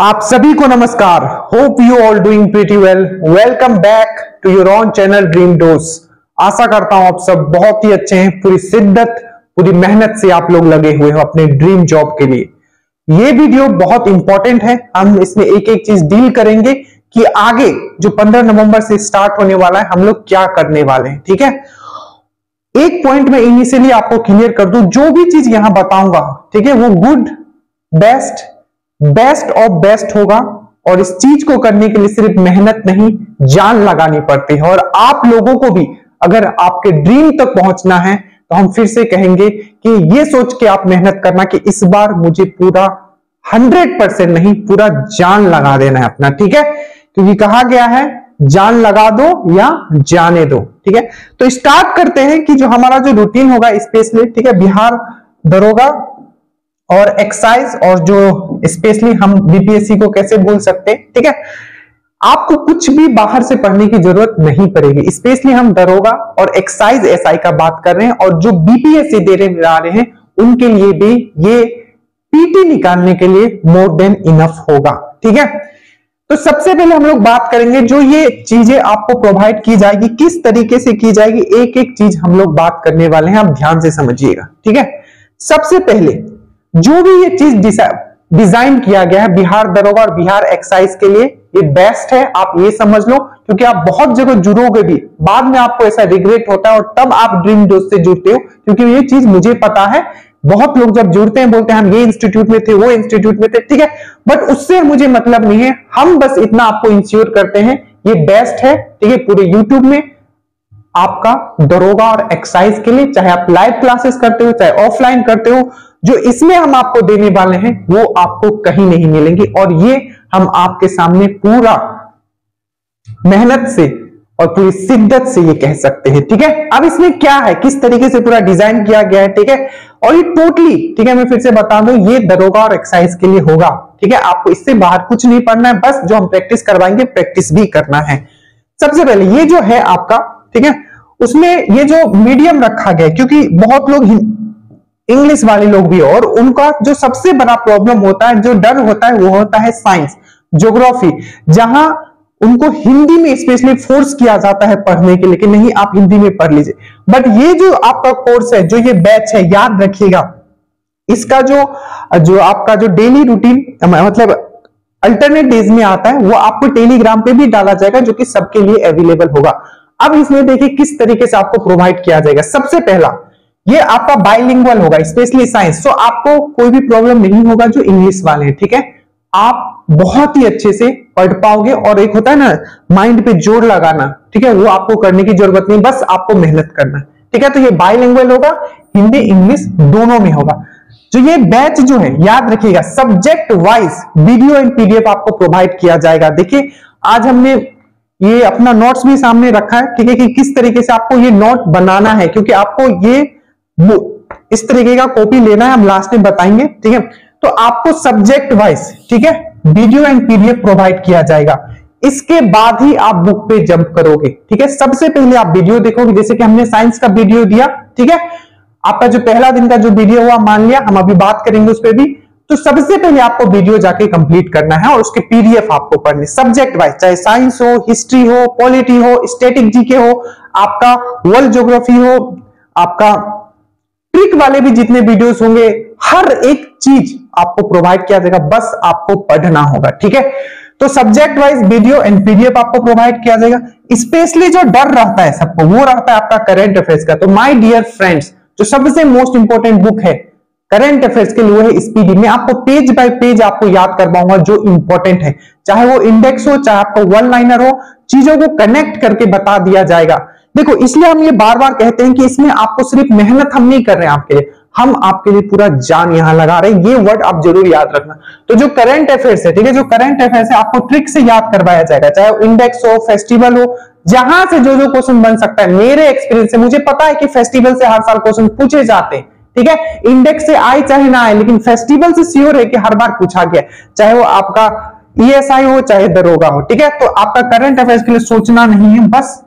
आप सभी को नमस्कार। Hope you all doing pretty well welcome back to your own channel dream dose आशा करता हूँ आप सब बहुत ही अच्छे हैं। पूरी शिद्दत, पूरी मेहनत से आप लोग लगे हुए हो अपने ड्रीम जॉब के लिए। ये वीडियो बहुत इंपॉर्टेंट है। हम इसमें एक एक चीज़ डील करेंगे कि आगे जो 15 नवंबर से स्टार्ट होने वाला है, हम लोग क्या करने वाले हैं, ठीक है? एक पॉइंट में इनिशियली आपको क्लियर कर दूँ। जो भी चीज़ यहाँ बताऊँगा, ठीक है? वो good best best of best होगा और इस चीज़ को करने के लिए सिर्फ़ मेहनत नहीं, जान लगानी पड़ती है। और आप लोगों को भी अगर आपके ड्रीम तक पहुँचना है तो हम फिर से कहेंगे कि ये सोच के आप मेहनत करना कि इस बार मुझे पूरा हंड्रेड परसेंट नहीं, पूरा जान लगा देना है अपना, ठीक है? क्योंकि कहा गया है, जान लगा दो या जाने दो, ठीक है? तो स्टार्ट करते हैं कि जो हमारा जो रूटीन होगा स्पेशली ठीक है? बिहार, दरोगा और एक्साइज और जो स्पेशली हम बीपीएससी को कैसे बोल सकते हैं, ठीक है? आपको कुछ भी बाहर से पढ़ने की ज़रूरत नहीं पड़ेगी। स्पेशली हम दरोगा और एक्साइज एसआई का बात कर रहे हैं और जो बीपीएससी दे रहे जा रहे हैं, उनके लिए भी ये पीटी निकालने के लिए मोर देन इनफ होगा, ठीक है? तो सबसे पहले हम लोग बात करेंगे जो ये चीज़ें आपको प्रोवाइड की जाएगी, किस तरीके से की जाएगी एक एक चीज़ हम लोग बात करने वाले हैं। आप ध्यान से समझिएगा, ठीक है? सबसे पहले जो भी ये चीज़ डिज़ाइन किया गया है, बिहार दरोगा और बिहार एक्साइज के लिए, ये बेस्ट है, आप ये समझ लो, क्योंकि आप बहुत जगह जुड़ोगे भी। बाद में आपको ऐसा रिग्रेट होता है और तब आप ड्रीम डोज से जुड़ते हो, क्योंकि ये चीज़ मुझे पता है। बहुत लोग जब जुड़ते हैं, बोलते हैं, हम ये इंस्टीट्यूट में थे, वो इंस्टीट्यूट में थे। ठीक है? बट उससे मुझे मतलब नहीं है। हम बस इतना आपको इंश्योर करते हैं, ये बेस्ट है, ठीक है? पूरे यूट्यूब में। आपका दरोगा और एक्साइज के लिए, चाहे आप लाइव क्लासेस करते हो, चाहे ऑफलाइन करते हो, जो इसमें हम आपको देने वाले हैं, वो आपको कहीं नहीं मिलेंगे। और ये हम आपके सामने पूरा मेहनत से और पूरी शिद्दत से ये कह सकते हैं, ठीक है? अब इसमें क्या है? किस तरीके से पूरा डिज़ाइन किया गया है, ठीक है? और ये टोटली ठीक है, मैं फिर से बता दूँ, ये दरोगा और एक्साइज के लिए होगा, ठीक है? आपको इससे बाहर कुछ नहीं पढ़ना है, बस जो हम प्रैक्टिस करवाएँगे प्रैक्टिस भी करना है। सबसे पहले ये जो है आपका ठीक है? उसमें ये जो मीडियम रखा गया, क्योंकि बहुत लोग इंग्लिश वाले लोग भी और उनका जो सबसे बड़ा प्रॉब्लम होता है, जो डर होता है, वो होता है साइंस ज्योग्राफी जहाँ उनको हिंदी में स्पेशली फोर्स किया जाता है पढ़ने के लिए नहीं, आप हिंदी में पढ़ लीजिए। बट ये जो आपका कोर्स है, जो ये बैच है, याद रखिएगा। इसका जो जो आपका जो डेली रूटीन मतलब अल्टरनेट डेज़ में आता है, वो आपको टेलीग्राम पे भी डाला जाएगा, जो कि सबके लिए अवेलेबल होगा। अब इसमें देखिए किस तरीके से आपको प्रोवाइड किया जाएगा। सबसे पहला, ये आपका बाइलिंगुअल होगा स्पेशली साइंस तो आपको कोई भी प्रॉब्लम नहीं होगा जो इंग्लिश वाले हैं, ठीक है? आप बहुत ही अच्छे से पढ़ पाओगे और एक होता है ना माइंड पे ज़ोर लगाना, ठीक है? वो आपको करने की ज़रूरत नहीं, बस आपको मेहनत करना, ठीक है? तो ये बाइलिंगुअल होगा, हिंदी इंग्लिश दोनों में होगा। जो ये बैच जो है, याद रखिएगा subject wise video and PDF आपको प्रोवाइड किया जाएगा। देखिए, आज हमने ये अपना नोट्स भी सामने रखा है, ठीक है, कि किस तरीके से आपको ये नोट बनाना है, क्योंकि आपको ये इस तरीके का कॉपी लेना है, हम लास्ट में बताएँगे, ठीक है। तो आपको सब्जेक्ट वाइज ठीक है वीडियो एंड पीडीएफ प्रोवाइड किया जाएगा। इसके बाद ही आप बुक पे जंप करोगे, ठीक है। सबसे पहले आप वीडियो देखोगे, जैसे कि हमने साइंस का वीडियो दिया, ठीक है। आपका जो पहला दिन का जो वीडियो हुआ, मान लिया, हम अभी बात करेंगे उस पर भी। तो सबसे पहले आपको वीडियो जाके कंप्लीट करना है और उसके पीडीएफ आपको पढ़ने। सब्जेक्ट वाइज चाहे साइंस हो हिस्ट्री हो पॉलिटी हो स्टेटिक जीके हो, आपका वर्ल्ड ज्योग्राफी हो, आपका ट्रिक वाले भी जितने वीडियोस होंगे, हर एक चीज़ आपको प्रोवाइड किया जाएगा। बस आपको पढ़ना होगा, ठीक है? तो subject wise video and PDF आपको प्रोवाइड किया जाएगा। स्पेशली जो डर रहता है सबको, वो रहता है आपका करंट अफेयर्स का। तो माय डियर फ्रेंड्स जो सबसे मोस्ट इंपॉर्टेंट बुक है करंट अफेयर्स के लिए है स्पीडी मैं आपको पेज बाय पेज आपको याद करवाऊँगा जो इंपॉर्टेंट है। चाहे वो इंडेक्स हो, चाहे आपको वन लाइनर हो, चीज़ों को कनेक्ट करके बता दिया जाएगा। देखो, इसलिए हम ये बार बार कहते हैं कि इसमें आपको सिर्फ़ मेहनत हम नहीं कर रहे हैं आपके लिए। हम आपके लिए पूरा जान यहाँ लगा रहे हैं। ये वर्ड आप ज़रूर याद रखना। तो जो करंट अफेयर्स है, ठीक है, जो करंट अफेयर्स है, आपको ट्रिक से याद करवाया जाएगा। चाहे इंडेक्स हो फेस्टिवल हो, जहाँ से जो जो क्वेश्चन बन सकता है। मेरे एक्सपीरियंस से मुझे पता है कि फेस्टिवल से हर साल क्वेश्चन पूछे जाते हैं। ठीक है? इंडेक्स से आए चाहे ना आए, लेकिन फेस्टिवल से श्योर है कि हर बार पूछा गया। चाहे वो आपका ईएसआई हो, चाहे दरोगा हो, ठीक है? तो आपका करंट अफेयर्स के लिए सोचना नहीं है, बस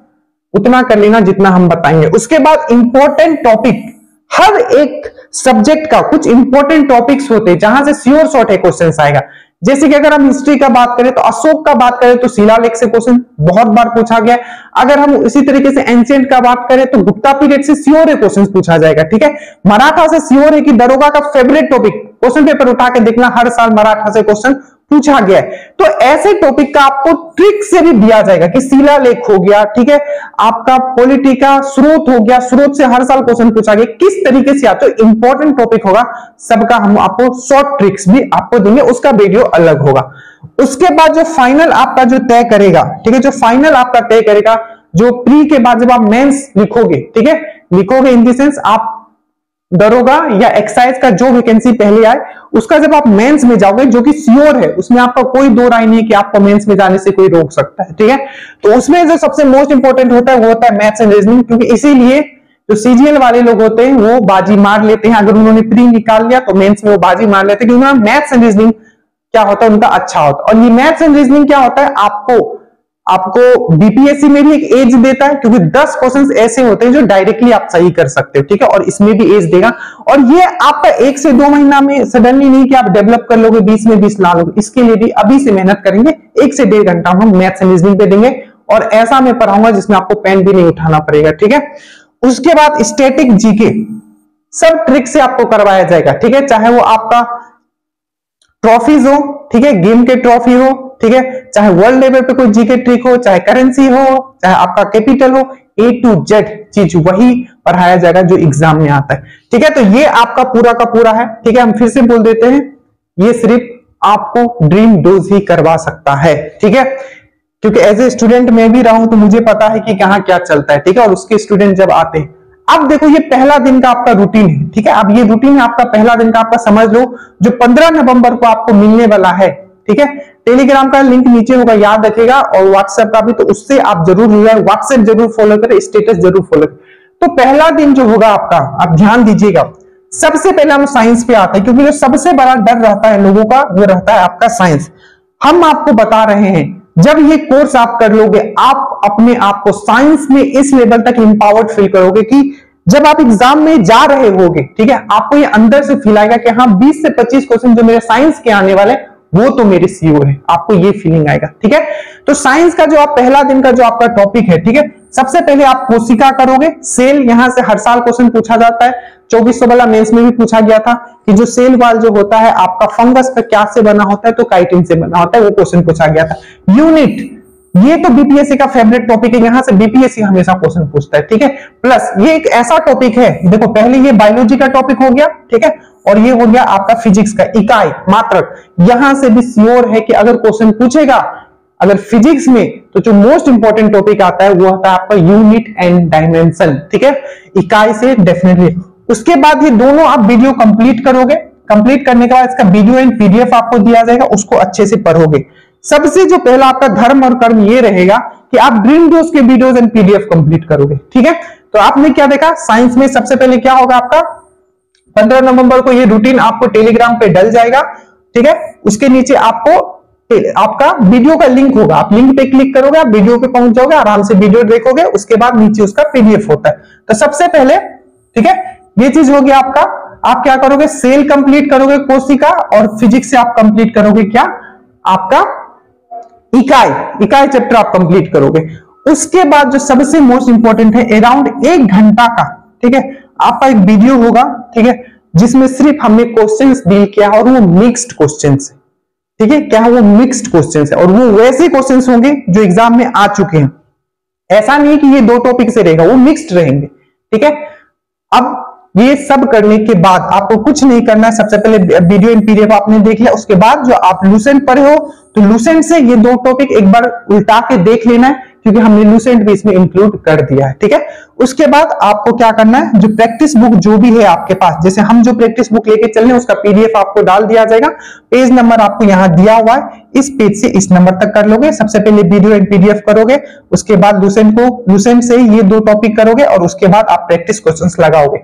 उतना कर लेना जितना हम बताएँगे। उसके बाद इंपॉर्टेंट टॉपिक हर एक सब्जेक्ट का कुछ इंपॉर्टेंट टॉपिक्स होते हैं, जहाँ से श्योर शॉर्ट है क्वेश्चन आएगा। जैसे कि अगर हम हिस्ट्री का बात करें तो अशोक का बात करें तो शिलालेख से क्वेश्चन बहुत बार पूछा गया अगर हम इसी तरीके से एंशियंट का बात करें तो गुप्ता पीरियड से सियोर क्वेश्चन पूछा जाएगा, ठीक है? मराठा से सियोर है कि दरोगा का फेवरेट टॉपिक क्वेश्चन पेपर उठा के देखना, हर साल मराठा से क्वेश्चन पूछा गया है। तो ऐसे टॉपिक का आपको ट्रिक से भी दिया जाएगा कि शिला लेख हो गया, ठीक है? आपका पॉलिटी का स्रोत हो गया, स्रोत से हर साल क्वेश्चन पूछा गया, किस तरीके से तो इंपॉर्टेंट टॉपिक होगा, सबका हम आपको शॉर्ट ट्रिक्स भी आपको देंगे, उसका वीडियो अलग होगा। उसके बाद जो फाइनल आपका जो तय करेगा, ठीक है? जो फाइनल आपका तय करेगा, जो प्री के बाद जब आप मेंस लिखोगे, ठीक है? लिखोगे इन द सेंस आप दरोगा या एक्साइज का जो वैकेंसी पहले आए, उसका जब आप मेंस में जाओगे, जो कि श्योर है, उसमें आपका कोई दो राय नहीं है कि आपको मेंस में जाने से कोई रोक सकता है, ठीक है? तो उसमें जो सबसे मोस्ट इंपॉर्टेंट होता है, वो होता है मैथ्स एंड रीजनिंग क्योंकि इसीलिए जो सीजीएल वाले लोग होते हैं, वो बाजी मार लेते हैं। अगर उन्होंने प्री निकाल लिया तो मेन्स में वो बाजी मार लेते हैं, क्योंकि मैथ्स एंड रीजनिंग क्या होता है, उनका अच्छा होता है। और ये मैथ्स एंड रीजनिंग क्या होता है, आपको आपको बीपीएससी में भी एक एज देता है, क्योंकि 10 क्वेश्चंस ऐसे होते हैं जो डायरेक्टली आप सही कर सकते हो, ठीक है? और इसमें भी एज देगा। और ये आपका एक से दो महीना में सडनली नहीं कि आप डेवलप कर लोगे 20 में 20 ला लोगे। इसके लिए भी अभी से मेहनत करेंगे, एक से डेढ़ घंटा हम मैथ्स एंड रीजनिंग पे देंगे। और ऐसा मैं पढ़ाऊँगा जिसमें आपको पेन भी नहीं उठाना पड़ेगा, ठीक है? उसके बाद स्टेटिक जीके सब ट्रिक से आपको करवाया जाएगा, ठीक है? चाहे वो आपका ट्रॉफीज हो, ठीक है? गेम के ट्रॉफी हो, ठीक है? चाहे वर्ल्ड लेवल पे कोई जीके ट्रिक हो, चाहे करेंसी हो, चाहे आपका कैपिटल हो ए टू जेड चीज़ वही पढ़ाया जाएगा जो एग्ज़ाम में आता है। ठीक है? तो ये आपका पूरा का पूरा है। ठीक है? हम फिर से बोल देते हैं। ये सिर्फ़ आपको ड्रीम डोज ही करवा सकता है। ठीक है? क्योंकि एज ए स्टूडेंट मैं भी रहा हूँ तो मुझे पता है कि कहाँ क्या चलता है। ठीक है? और उसके स्टूडेंट जब आते हैं। अब देखो, ये पहला दिन का आपका रूटीन है। ठीक है? अब ये रूटीन आपका पहला दिन का आपका समझ लो, जो 15 नवंबर को आपको मिलने वाला है। ठीक है? टेलीग्राम का लिंक नीचे होगा, याद रखेगा और व्हाट्सएप का भी तो उससे आप ज़रूर व्हाट्सएप ज़रूर फॉलो करें स्टेटस ज़रूर फॉलो करें। तो पहला दिन जो होगा आपका, आप ध्यान दीजिएगा। सबसे पहले हम साइंस पे आते हैं, क्योंकि जो सबसे बड़ा डर रहता है लोगों का, वो रहता है आपका साइंस हम आपको बता रहे हैं, जब ये कोर्स आप कर लोगे, आप अपने आप को साइंस में इस लेवल तक इंपावर्ड फील करोगे कि जब आप एग्ज़ाम में जा रहे होगे, ठीक है, आपको ये अंदर से फील आएगा कि हाँ 20 से 25 क्वेश्चन जो मेरे साइंस के आने वाले वो तो मेरे सीओ है, आपको ये फीलिंग आएगा, ठीक है? तो साइंस का जो आप पहला दिन का जो आपका टॉपिक है, ठीक है? सबसे पहले आप कोशिका करोगे सेल यहाँ से हर साल क्वेश्चन पूछा जाता है। चौबीस सौ वाला मेन्स में भी पूछा गया था कि जो सेल वाल जो होता है, आपका फंगस पे क्या से बना होता है तो काइटिन से बना होता है, वो क्वेश्चन पूछा गया था। यूनिट ये तो बीपीएससी का फेवरेट टॉपिक है, यहाँ से बीपीएससी हमेशा क्वेश्चन पूछता है, ठीक है? प्लस ये एक ऐसा टॉपिक है, देखो, पहले ये बायोलॉजी का टॉपिक हो गया, ठीक है? और ये हो गया आपका फिजिक्स का, इकाई, मात्रक। यहाँ से भी श्योर है कि अगर क्वेश्चन पूछेगा, अगर फिजिक्स में तो जो मोस्ट इंपॉर्टेंट टॉपिक आता है, वो आता है आपका यूनिट एंड डायमेंशन ठीक है? इकाई से डेफिनेटली उसके बाद ये दोनों आप वीडियो कंप्लीट करोगे। कंप्लीट करने के बाद इसका वीडियो एंड पीडीएफ आपको दिया जाएगा, उसको अच्छे से पढ़ोगे। सबसे जो पहला आपका धर्म और कर्म ये रहेगा कि आप ड्रीम डोज के वीडियोस एंड पीडीएफ कंप्लीट करोगे, ठीक है? तो आपने क्या देखा? साइंस में सबसे पहले क्या होगा आपका? पंद्रह नवंबर को ये रूटीन आपको टेलीग्राम पे डल जाएगा, ठीक है? उसके नीचे आपको आपका वीडियो का लिंक होगा। आप लिंक पे क्लिक करोगे, आप वीडियो पे पहुँच जाओगे, आराम से वीडियो देखोगे, उसके बाद नीचे उसका पीडीएफ होता है। तो सबसे पहले, ठीक है? ये चीज़ होगी आपका, आप क्या करोगे? सेल कंप्लीट करोगे कोसी का और फिजिक्स से आप कंप्लीट करोगे क्या? आपका इकाई इकाई चैप्टर आप कंप्लीट करोगे। उसके बाद जो सबसे मोस्ट इंपॉर्टेंट है अराउंड एक घंटा का, ठीक है? आपका एक वीडियो होगा, ठीक है? जिसमें सिर्फ़ हमने क्वेश्चन डील किया और वो मिक्स्ड क्वेश्चंस है, ठीक है? क्या वो मिक्स्ड क्वेश्चंस है? और वो वैसे क्वेश्चंस होंगे जो एग्ज़ाम में आ चुके हैं। ऐसा नहीं कि ये दो टॉपिक से रहेगा, वो मिक्स्ड रहेंगे, ठीक है? अब ये सब करने के बाद आपको कुछ नहीं करना है। सबसे पहले वीडियो इन पीडीएफ आपने देख लिया, उसके बाद जो आप लूसेंट पढ़े हो तो लूसेंट से ये दो टॉपिक एक बार उल्टा के देख लेना है, क्योंकि हमने लूसेंट भी इसमें इंक्लूड कर दिया है, ठीक है? उसके बाद आपको क्या करना है, जो प्रैक्टिस बुक जो भी है आपके पास, जैसे हम जो प्रैक्टिस बुक लेके चल रहे हैं, उसका पीडीएफ आपको डाल दिया जाएगा पेज नंबर आपको यहाँ दिया हुआ है, इस पेज से इस नंबर तक कर लोगे, सबसे पहले वीडियो एंड पीडीएफ करोगे, उसके बाद लूसेंट को लूसेंट से ये दो टॉपिक करोगे, और उसके बाद आप प्रैक्टिस क्वेश्चन लगाओगे।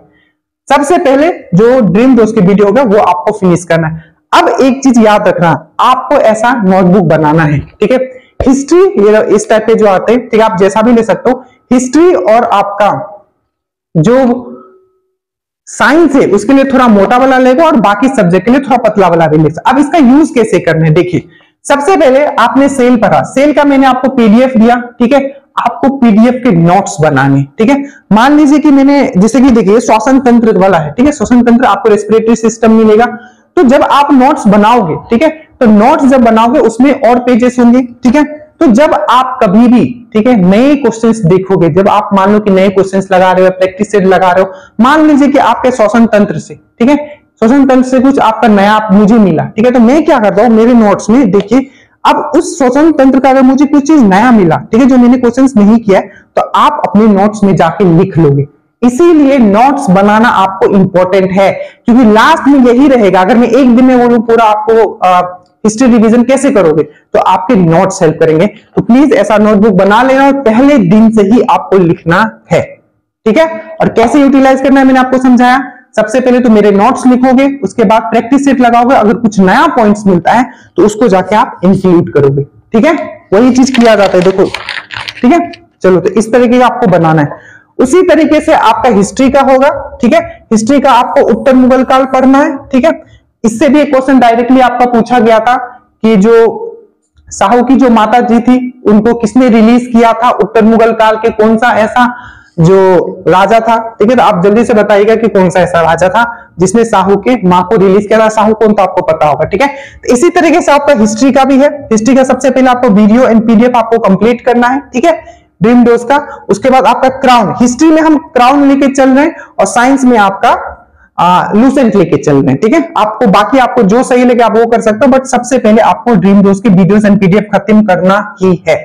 सबसे पहले जो ड्रीम दोस्त की वीडियो होगा, वो आपको फिनिश करना है। अब एक चीज़ याद रखना, आपको ऐसा नोटबुक बनाना है, ठीक है? हिस्ट्री ये इस टाइप के जो आते हैं, ठीक है, आप जैसा भी ले सकते हो। हिस्ट्री और आपका जो साइंस है, उसके लिए थोड़ा मोटा वाला लेगा और बाकी सब्जेक्ट के लिए थोड़ा पतला वाला भी लेगा अब इसका यूज़ कैसे करना है, देखिए। सबसे पहले आपने सेल पढ़ा। सेल का मैंने आपको पीडीएफ दिया, ठीक है? आपको पीडीएफ के नोट्स बनाने, ठीक है? मान लीजिए कि मैंने, जैसे कि देखिए श्वसन तंत्र वाला है, ठीक है? श्वसन तंत्र आपको रेस्पिरेटरी सिस्टम मिलेगा। तो जब आप नोट्स बनाओगे, ठीक है? तो नोट्स जब बनाओगे, उसमें और पेजेस होंगे, ठीक है? तो जब आप कभी भी, ठीक है, नए क्वेश्चंस देखोगे, जब आप मान लो कि नए क्वेश्चंस लगा रहे हो प्रैक्टिस सेट लगा रहे हो, मान लीजिए कि आपके श्वसन तंत्र से, ठीक है? श्वसन तंत्र से कुछ आपका नया आप मुझे मिला, ठीक है? तो मैं क्या करता हूँ, मेरे नोट्स में देखिए, अब उस श्वसन तंत्र का अगर मुझे कुछ चीज़ नया मिला, ठीक है, जो मैंने क्वेश्चन नहीं किया तो आप अपने नोट्स में जाके लिख लोगे। इसीलिए नोट्स बनाना आपको इंपॉर्टेंट है, क्योंकि लास्ट में यही रहेगा, अगर मैं एक दिन में वो पूरा आपको हिस्ट्री रिवीजन कैसे करोगे तो आपके नोट्स हेल्प करेंगे। तो प्लीज़ ऐसा नोटबुक बना लेना और पहले दिन से ही आपको लिखना है, ठीक है? और कैसे यूटिलाइज करना है मैंने आपको समझाया? सबसे पहले तो मेरे नोट्स लिखोगे, उसके बाद प्रैक्टिस सेट लगाओगे, अगर कुछ नया पॉइंट्स मिलता है तो उसको जाके आप इंक्लूड करोगे, ठीक है? वही चीज़ किया जाता है, देखो, ठीक है? चलो तो इस तरीके का आपको बनाना है। उसी तरीके से आपका हिस्ट्री का होगा, ठीक है? हिस्ट्री का आपको उत्तर मुगल काल पढ़ना है, ठीक है? इससे भी एक क्वेश्चन डायरेक्टली आपका पूछा गया था कि जो साहू की जो माता जी थी, उनको किसने रिलीज़ किया था उत्तर मुगल काल के कौन सा ऐसा जो राजा था? ठीक है तो आप जल्दी से बताइएगा कि कौन सा ऐसा राजा था जिसने साहू के माँ को रिलीज़ किया था। साहू कौन तो आपको पता होगा, ठीक है? तो इसी तरीके से आपका हिस्ट्री का भी है। हिस्ट्री का सबसे पहले आपको वीडियो एंड पीडीएफ आपको कंप्लीट करना है, ठीक है? ड्रीम डोज का। उसके बाद आपका क्राउन हिस्ट्री में हम क्राउन लेके चल रहे हैं और साइंस में आपका लूसेंट लेके चल रहे हैं, ठीक है? आपको बाकी आपको जो सही लगे आप वो कर सकते हो बट सबसे पहले आपको ड्रीम डोज की वीडियोस एंड पीडीएफ खत्म करना ही है,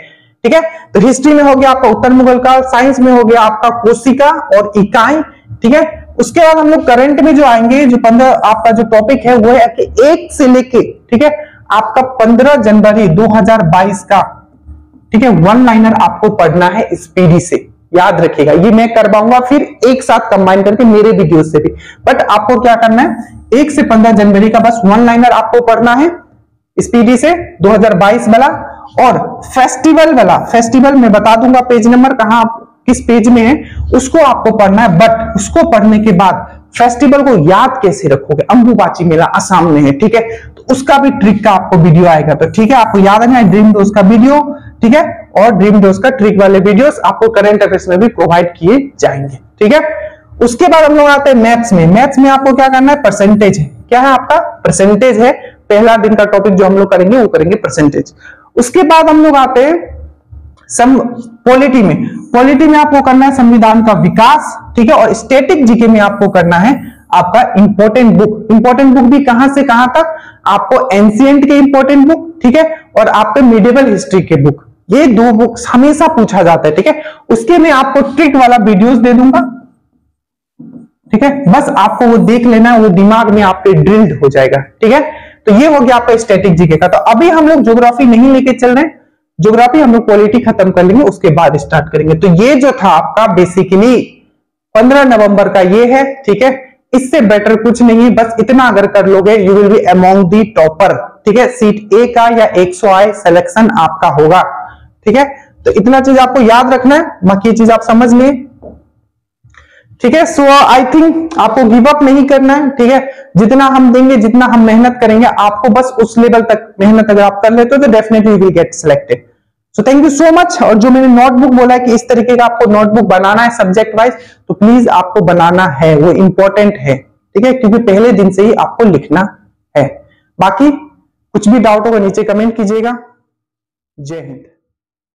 ठीक है? तो हिस्ट्री में हो गया आपका उत्तर मुगल काल साइंस में हो गया आपका कोशिका और इकाई ठीक है? उसके बाद हम लोग करंट में जो आएँगे, जो पंद्रह, आपका जो टॉपिक है, वो है कि एक से लेके, ठीक है? आपका पंद्रह जनवरी 2022 का ठीक है वन लाइनर आपको पढ़ना है स्पीडी से। याद रखिएगा। ये मैं करवाऊँगा फिर एक साथ कंबाइन करके मेरे वीडियो से भी। बट आपको क्या करना है? एक से पंद्रह जनवरी का बस वन लाइनर आपको पढ़ना है स्पीडी से 2022 वाला। और फेस्टिवल वाला फेस्टिवल मैं बता दूँगा पेज नंबर कहाँ किस पेज में है, उसको आपको पढ़ना है। बट उसको पढ़ने के बाद फेस्टिवल को याद कैसे रखोगे? अंबुबाची मेला आसाम में है, ठीक है? तो उसका भी ट्रिक का आपको वीडियो आएगा। तो ठीक है, आपको याद है ड्रीम डोज का वीडियो ठीक है? और ड्रीम डोज का ट्रिक वाले वीडियोस आपको करंट अफेयर्स में भी प्रोवाइड किए जाएँगे। ठीक है? उसके बाद हम लोग आते हैं मैथ्स में। मैथ्स में आपको क्या करना है? परसेंटेज है। क्या है आपका? परसेंटेज है। पहला दिन का टॉपिक जो हम लोग करेंगे, वो करेंगे परसेंटेज उसके बाद हम लोग आते हैं पॉलिटी में। पॉलिटी में आपको करना है संविधान का विकास, ठीक है? और स्टेटिक जीके में आपको करना है आपका इंपॉर्टेंट बुक इंपॉर्टेंट बुक भी कहाँ से कहाँ तक? आपको एंशियंट के इंपॉर्टेंट बुक ठीक है? और आपके मिडिवल हिस्ट्री के बुक ये दो बुक्स हमेशा पूछा जाता है, ठीक है? उसके मैं आपको ट्रिक वाला वीडियोस दे दूँगा, ठीक है? बस आपको वो देख लेना है, वो दिमाग में आपके ड्रिल्ड हो जाएगा, ठीक है? तो ये हो गया आपका स्टैटिक जीके का। तो अभी हम लोग ज्योग्राफी नहीं लेके चल रहे ज्योग्राफी हम लोग क्वालिटी खत्म कर लेंगे, उसके बाद स्टार्ट करेंगे। तो ये जो था आपका बेसिकली 15 नवंबर का ये है, ठीक है? इससे बेटर कुछ नहीं, बस इतना अगर कर लोगे you will be among the topper ठीक है? सीट ए का या एक सौ आए सिलेक्शन आपका होगा। ठीक है? तो इतना चीज़ आपको याद रखना है, बाकी चीज़ आप समझ लिए। ठीक है? सो आई थिंक आपको गिव अप नहीं करना है, ठीक है? जितना हम देंगे, जितना हम मेहनत करेंगे, आपको बस उस लेवल तक मेहनत अगर आप कर लेते हो तो definitely will get selected so thank you so much और जो मैंने नोटबुक बोला है कि इस तरीके का आपको नोटबुक बनाना है सब्जेक्ट वाइज तो प्लीज़ आपको बनाना है, वो इंपॉर्टेंट है। ठीक है? क्योंकि पहले दिन से ही आपको लिखना है। बाकी कुछ भी डाउट होगा, नीचे कमेंट कीजिएगा। जय हिंद।